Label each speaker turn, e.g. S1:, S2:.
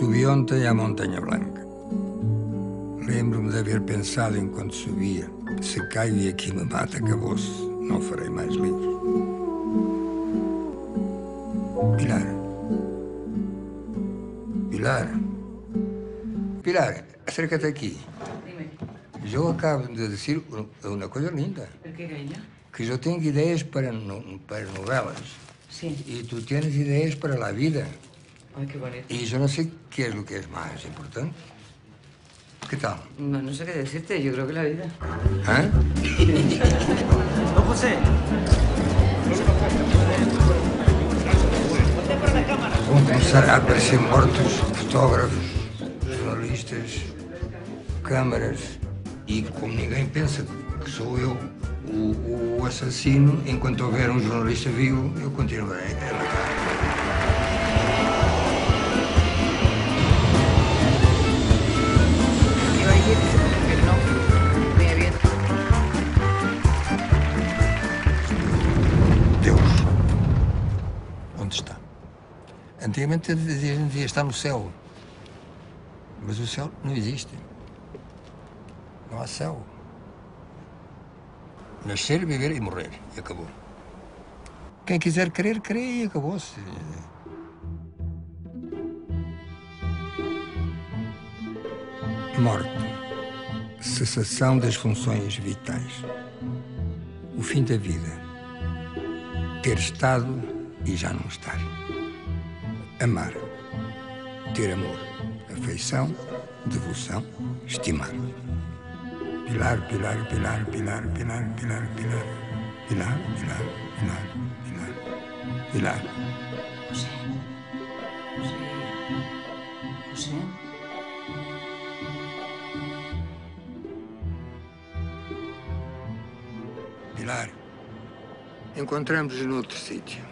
S1: Subi ontem à Montanha Blanca. Lembro-me de haver pensado enquanto subia: se caio e aqui me mata, acabou-se, não farei mais livros. Pilar. Pilar. Pilar, acércate aqui.
S2: Dime,
S1: Eu acabo de dizer uma coisa linda.
S2: ¿el qué, cariño?
S1: Que eu tenho ideias para, no- para novelas.
S2: Sí.
S1: E tu tienes ideias para a vida.
S2: Ay, qué bonito.
S1: Y yo no sé qué es lo que es más importante. ¿Qué tal?
S2: No, no sé qué decirte, yo creo que la vida.
S1: ¿Eh?
S3: Don José,
S1: Vão começar a aparecer mortos fotógrafos, jornalistas, câmaras. E como ninguém pensa que sou eu o, o assassino, enquanto houver um jornalista vivo, eu continuarei a matar. Antigamente a gente devia estar no céu. Mas o céu não existe. Não há céu. Nascer, viver e morrer. E acabou. Quem quiser crer, crê e acabou-se. Morte. Cessação das funções vitais. O fim da vida ter estado e já não estar. Amar. Ter amor. Afeição, devoção, estimar. Pilar, pilar, pilar, pilar, pilar, pilar, pilar. Pilar, pilar, pilar, pilar. Pilar.
S2: José. José. José.
S1: Pilar. Encontramos-nos noutro sítio.